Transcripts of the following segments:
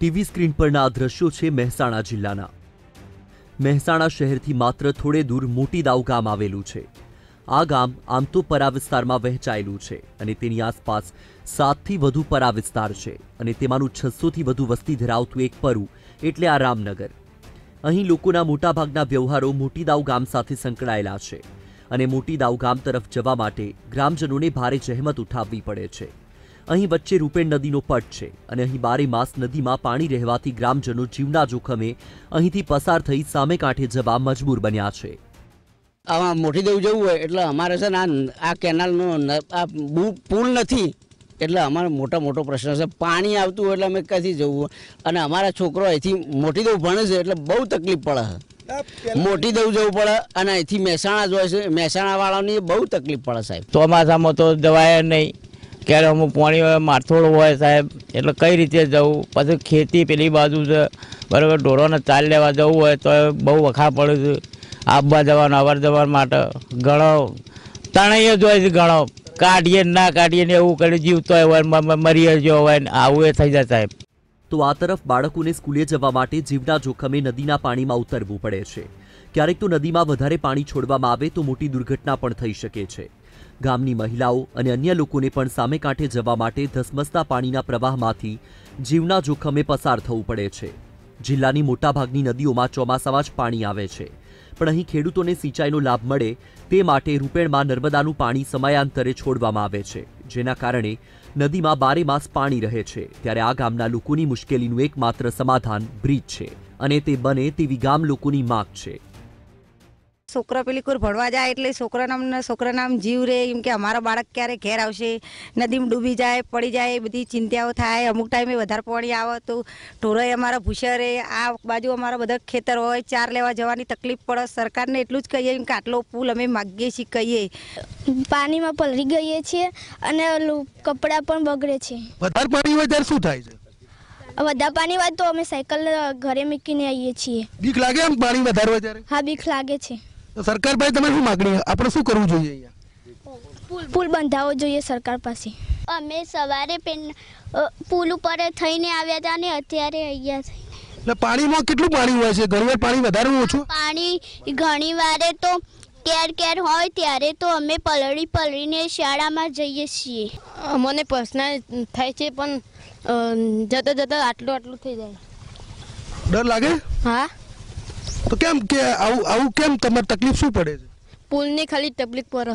TV screen પરના આ દ્રશ્યો છે મહેસાણા જિલ્લાના. મહેસાણા શહેરથી માત્ર થોડે દૂર મોટી દાવ ગામ આવેલું છે. આ ગામ આમ તો પરા વિસ્તારમાં વહેંચાયેલું છે અને તેની આસપાસ સાતથી વધુ પરા વિસ્તાર છે અને તેમાંનું છસોથી વધુ વસ્તી ધરાવતું એક પરું એટલે આ રામનગર. અહીં લોકોના મોટાભાગના વ્યવહારો મોટી દાવ ગામ સાથે સંકળાયેલા છે અને મોટી દાવ ગામ તરફ જવા માટે ગ્રામજનોને ભારે જહેમત ઉઠાવવી પડે છે. અહીં વચ્ચે રૂપેણ નદીનો પટ છે અને અહીં બારે માસ નદીમાં પાણી રહેવાથી ગ્રામજનો જીવના જોખમે અહીંથી પસાર થઈ સામે કાંઠે જવા મજબૂર બન્યા છે. આમાં મોટી દેવું જવું હોય એટલે અમારે છે ને આ આ કેનાલનો આ પુલ નથી. એટલે અમારો મોટો મોટો પ્રશ્ન છે. પાણી આવતું હોય એટલે અમે ક્યાંથી જવું અને અમારા છોકરો અહીંથી મોટી દેવું ભણે છે એટલે બહુ તકલીફ પડે મોટી દેવું જવું પડે અને અહીંથી મહેસાણા જોઈએ છે. મહેસાણા વાળાની બહુ તકલીફ પડે સાહેબ. ચોમાસામાં તો જવાય નહીં. ક્યારે અમુક પાણી હોય માથોડ હોય સાહેબ. એટલે કઈ રીતે જવું? પછી ખેતી પેલી બાજુ છે. બરાબર, ઢોરોને ચાલ લેવા જવું હોય તો બહુ વખા પડે છે. આવવા જવાનું અવર જવા માટે. ઘણો તણાઈ જ હોય છે ઘણો કાઢીએ ના કાઢીએ ને એવું કરી જીવતો હોય મરીએ ગયો હોય ને આવું એ થઈ જાય સાહેબ. તો આ તરફ બાળકોને સ્કૂલે જવા માટે જીવના જોખમે નદીના પાણીમાં ઉતરવું પડે છે. ક્યારેક તો નદીમાં વધારે પાણી છોડવામાં આવે તો મોટી દુર્ઘટના પણ થઈ શકે છે. ગામની મહિલાઓ અને અન્ય લોકોને પણ સામે કાંઠે જવા માટે ધસમસતા પાણીના પ્રવાહમાંથી જીવના જોખમે પસાર થવું પડે છે. જિલ્લાની મોટાભાગની નદીઓમાં ચોમાસામાં જ પાણી આવે છે. પણ અહીં ખેડૂતોને સિંચાઈનો લાભ મળે તે માટે રૂપેણમાં નર્મદાનું પાણી સમયાંતરે છોડવામાં આવે છે, જેના કારણે નદીમાં બારે માસ પાણી રહે છે. ત્યારે આ ગામના લોકોની મુશ્કેલીનું એકમાત્ર સમાધાન બ્રિજ છે અને તે બને તેવી ગામ લોકોની માગ છે. છોકરા પેલી કોઈ ભણવા જાય એટલે છોકરાના નામ છોકરાના નામ જીવ રહે એમ કે અમારા બાળક ક્યારે ઘેર આવશે? નદીમાં ડૂબી જાય પડી જાય એ બધી ચિંતાઓ થાય અમુક ટાઈમે વધારે પાણી આવે તો ઢોરોય અમારા ભૂસ્યા રહે આ બાજુ અમારા બધા ખેતર હોય ચાર લેવા જવાની તકલીફ પડે સરકારને એટલું જ કહીએ એમ કે આટલો પુલ અમે માગીએ છીએ કહીએ. પાણીમાં પલરી ગઈએ છીએ અને કપડાં પણ બગડે છે. વધારે પાણી હોય ત્યારે શું થાય છે? વધારે પાણી વાત તો અમે સાયકલ ઘરે મૂકીને આવીએ છીએ. બીક લાગે એમ પાણી વધારે વધારે હા બીક લાગે છે. તો સરકાર પાસે તમે શું માગણી આપણે શું કરવું જોઈએ અહીંયા? પુલ બંધાવવો જોઈએ સરકાર પાસે. અમે સવારે પેન પુલ ઉપર થઈને આવ્યા હતા અને અત્યારે અહીંયા થઈ એટલે પાણીમાં કેટલું પાણી હોય છે? ઘણી વાર પાણી વધારે ઓછું? પાણી ઘણી વારે તો કેર કેર હોય ત્યારે તો અમે પલળી પલળીને શાળામાં જઈએ છીએ. મને પર્સનલ થાય છે પણ જતા જતાં જતાં આટલું આટલું થઈ જાય. ડર લાગે? હા. તો કેમ કે આવું આવું કેમ તમારે તકલીફ શું પડે છે? પુલની ખાલી તકલીફ પર.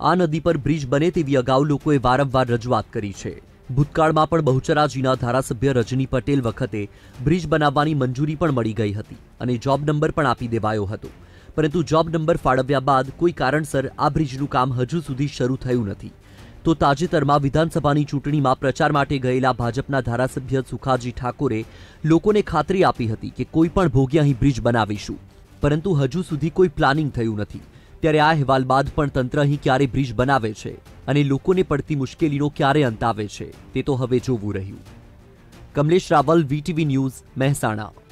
આ નદી પર બ્રિજ બને તેવી અગાઉ લોકોએ વારંવાર રજૂઆત કરી છે. ભૂતકાળમાં પણ બહુચરાજીના ધારાસભ્ય રજની પટેલ વખતે બ્રિજ બનાવવાની મંજૂરી પણ મળી ગઈ હતી અને જોબ નંબર પણ આપી દેવાયો હતો. પરંતુ જોબ નંબર ફાળવ્યા બાદ કોઈ કારણસર આ બ્રિજનું કામ હજુ સુધી શરૂ થયું નથી. તો તાજેતરમાં વિધાનસભાની ચૂંટણીમાં પ્રચાર માટે ગયેલા ભાજપના ધારાસભ્ય સુખાજી ઠાકોરે લોકોને ખાતરી આપી હતી કે કોઈ પણ ભોગે અહીં બ્રિજ બનાવીશું. પરંતુ હજુ સુધી કોઈ પ્લાનિંગ થયું નથી. ત્યારે આ અહેવાલ બાદ પણ તંત્ર અહીં ક્યારે બ્રિજ બનાવે છે અને લોકોને પડતી મુશ્કેલીનો ક્યારે અંત આવે છે તે તો હવે જોવું રહ્યું. Kamlesh Raval, VTV news, Mehsana.